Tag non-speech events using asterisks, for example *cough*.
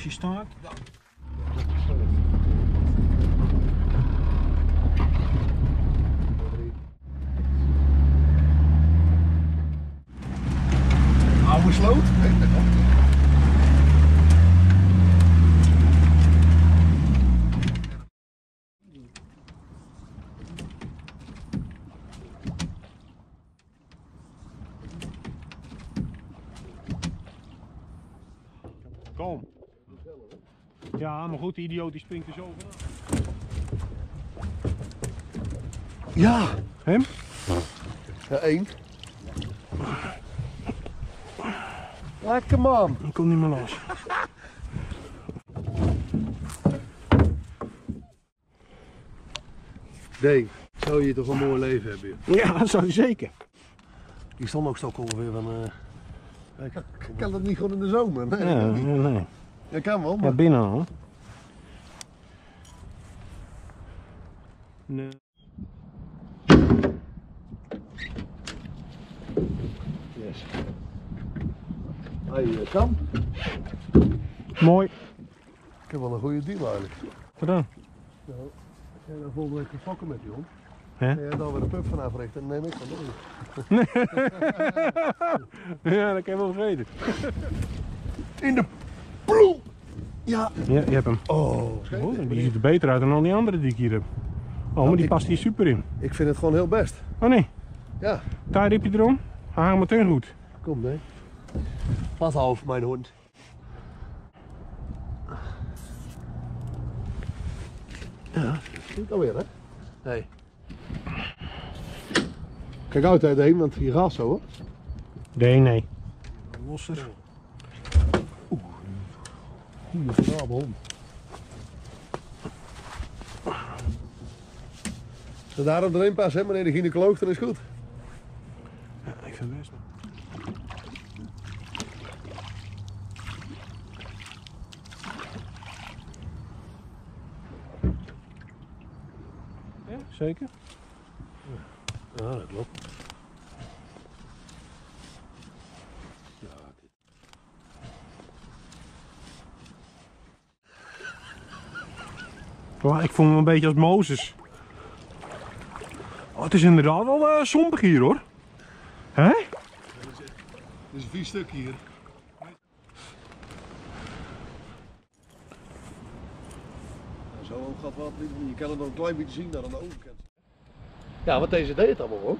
Als je staat. Oude sloot. Kom. Ja, maar goed, die idioot die springt er zo vanaf. Ja. Hem? Ja, één. Lekker man. Ik kom niet meer los. Nee, zou je toch een mooi leven hebben. joh. Ja, dat zou je zeker. Die stond ook stok ongeveer van... eh ik kan dat niet gewoon in de zomer? Nee, Ja, nee, nee. Ja, kan wel, Ja, maar... binnen al. Nee. Yes. Hij eh, kan. Mooi. Ik heb wel een goede deal eigenlijk. Gedaan. Nou, als jij dan volgende week fokken met die hond, Hè? en jij dan weer de pub van africht, dan neem ik van *laughs* mee. Ja, dat kan je wel vergeten. In de ploeg! Ja. Ja, je hebt hem. Oh, Oh, die ziet er beter uit dan al die andere die ik hier heb. Oh, maar die ik- past hier super in. Ik vind het gewoon heel best. Oh nee, Ja, taairipje erom. Hij hangt meteen goed. kom nee. Pas auf, mijn hond. Ja, goed alweer hè? Nee. Kijk uit heen, want je gaat zo hoor. Nee, nee. Losser. Goeie verdraaide hond. Als je daarop erin past, hè, meneer de gynaecoloog, dan is goed. Ja, ik vind het best. Ja, zeker. Ja, dat klopt. Oh, ik voel me een beetje als Mozes. Oh, het is inderdaad wel eh zompig hier hoor. Hè? Dit is een vier stuk hier. Zo hoog gaat wat niet. Je kan het nog een klein beetje zien daar aan de overkant. Ja, want deze deed het allemaal ook.